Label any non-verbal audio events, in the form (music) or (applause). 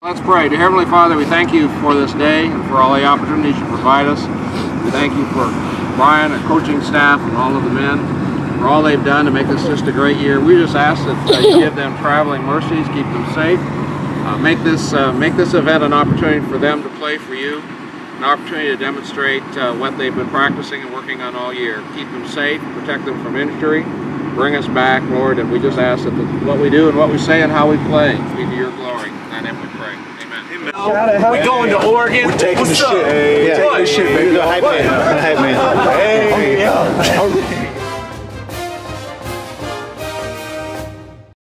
Let's pray. Dear Heavenly Father, we thank you for this day and for all the opportunities you provide us. We thank you for Brian, our coaching staff, and all of the men for all they've done to make this just a great year. We just ask that you (coughs) give them traveling mercies, keep them safe, uh, make this uh, make this event an opportunity for them to play for you, an opportunity to demonstrate uh, what they've been practicing and working on all year. Keep them safe, protect them from injury, bring us back, Lord, and we just ask that the, what we do and what we say and how we play be to your glory. In that name we pray. Amen. We going to Oregon. We're taking What's the up? shit. Yeah, What? taking the shit, baby. Hype man. Hype man. Hey, yeah.